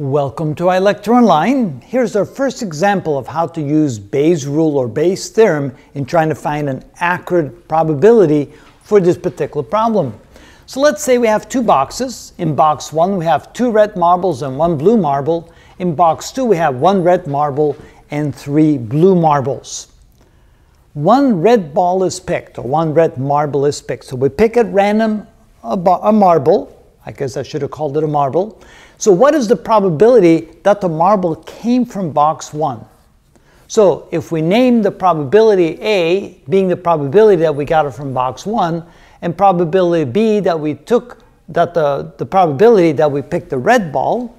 Welcome to iLecture Online. Here's our first example of how to use Bayes' rule or Bayes' theorem in trying to find an accurate probability for this particular problem. So let's say we have two boxes. In box one we have two red marbles and one blue marble. In box two we have one red marble and three blue marbles. One red ball is picked or one red marble is picked. So we pick at random a, a marble. I guess I should have called it a marble so what is the probability that the marble came from box 1? So if we name the probability A being the probability that we got it from box 1 and probability B that we took that the, the probability that we picked the red ball,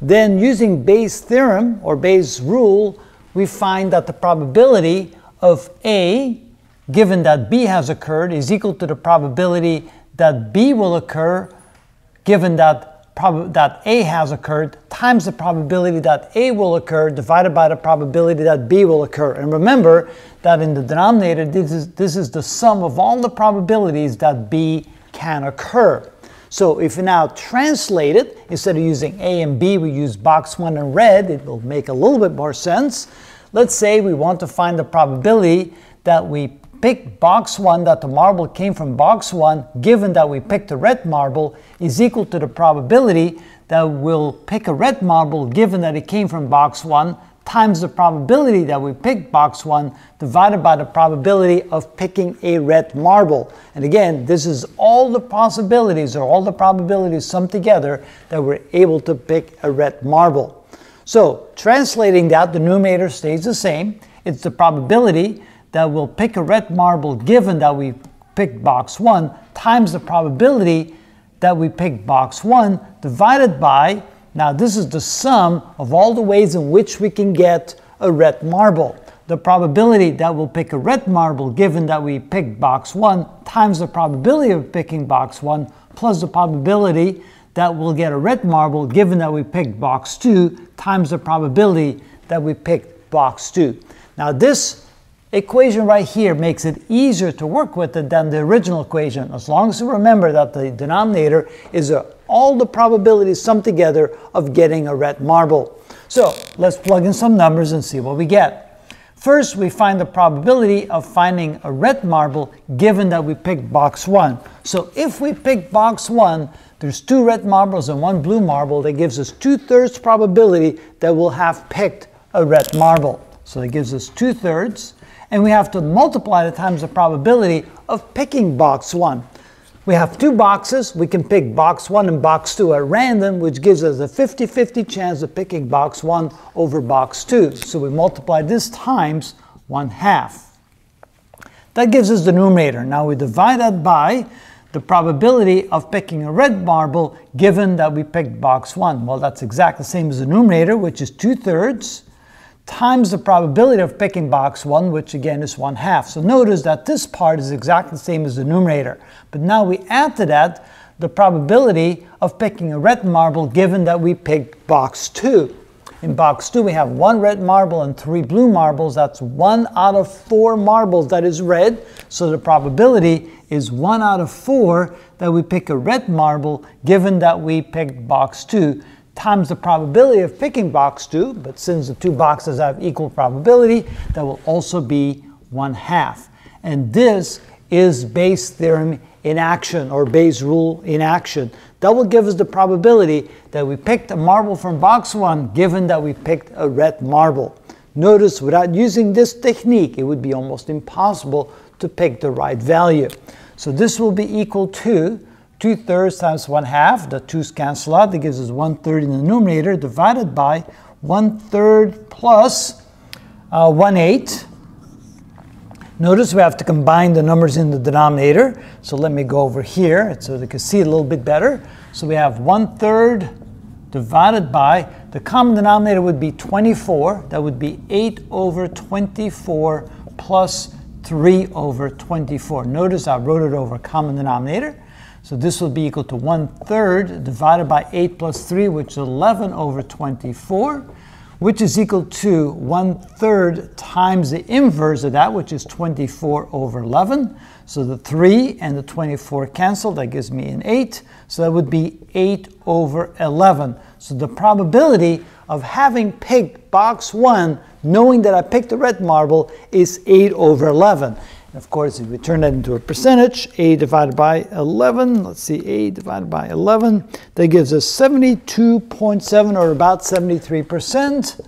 then using Bayes' theorem or Bayes' rule, we find that the probability of A given that B has occurred is equal to the probability that B will occur given that that A has occurred times the probability that A will occur divided by the probability that B will occur. And remember that in the denominator, this is, this is the sum of all the probabilities that B can occur. So if we now translate it, instead of using A and B, we use box 1 in red, it will make a little bit more sense. Let's say we want to find the probability that we pick box 1 that the marble came from box 1 given that we picked a red marble is equal to the probability that we'll pick a red marble given that it came from box 1 times the probability that we picked box 1 divided by the probability of picking a red marble. And again, this is all the possibilities or all the probabilities summed together that we're able to pick a red marble. So translating that, the numerator stays the same. It's the probability that we'll pick a red marble given that we picked box 1 times the probability that we picked box 1 divided by, now this is the sum of all the ways in which we can get a red marble. The probability that we'll pick a red marble given that we picked box 1 times the probability of picking box 1 plus the probability that we'll get a red marble given that we picked box 2 times the probability that we picked box 2. Now this equation right here makes it easier to work with it than the original equation, as long as you remember that the denominator is a, all the probabilities summed together of getting a red marble. So let's plug in some numbers and see what we get. First, we find the probability of finding a red marble given that we picked box 1. So if we pick box 1, there's two red marbles and one blue marble. That gives us two-thirds probability that we'll have picked a red marble. So that gives us two-thirds and we have to multiply the times the probability of picking box 1. We have two boxes. We can pick box 1 and box 2 at random, which gives us a 50-50 chance of picking box 1 over box 2. So we multiply this times 1 half. That gives us the numerator. Now we divide that by the probability of picking a red marble given that we picked box 1. Well, that's exactly the same as the numerator, which is 2 thirds times the probability of picking box 1, which again is 1 half. So notice that this part is exactly the same as the numerator. But now we add to that the probability of picking a red marble given that we picked box 2. In box 2 we have one red marble and three blue marbles. That's 1 out of 4 marbles that is red. So the probability is 1 out of 4 that we pick a red marble given that we picked box 2 times the probability of picking box 2, but since the two boxes have equal probability, that will also be 1 half. And this is Bayes' theorem in action, or Bayes' rule in action. That will give us the probability that we picked a marble from box 1, given that we picked a red marble. Notice, without using this technique, it would be almost impossible to pick the right value. So this will be equal to 2 thirds times 1 half, the 2's cancel out, that gives us 1 third in the numerator, divided by 1 third plus uh, 1 eighth. Notice we have to combine the numbers in the denominator. So let me go over here so you can see it a little bit better. So we have 1 third divided by, the common denominator would be 24. That would be 8 over 24 plus 3 over 24. Notice I wrote it over common denominator. So this will be equal to 1 third divided by 8 plus 3, which is 11 over 24, which is equal to 1 third times the inverse of that, which is 24 over 11. So the 3 and the 24 cancel, that gives me an 8. So that would be 8 over 11. So the probability of having picked box 1, knowing that I picked the red marble, is 8 over 11. Of course, if we turn that into a percentage, A divided by 11, let's see, A divided by 11, that gives us 72.7 or about 73%.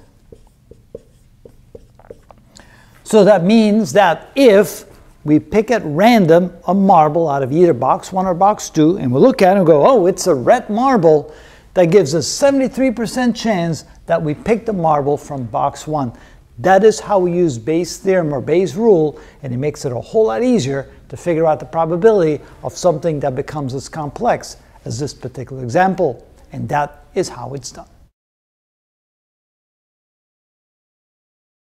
So that means that if we pick at random a marble out of either box 1 or box 2, and we look at it and go, oh, it's a red marble, that gives us 73% chance that we picked a marble from box 1. That is how we use Bayes' theorem or Bayes' rule, and it makes it a whole lot easier to figure out the probability of something that becomes as complex as this particular example. And that is how it's done.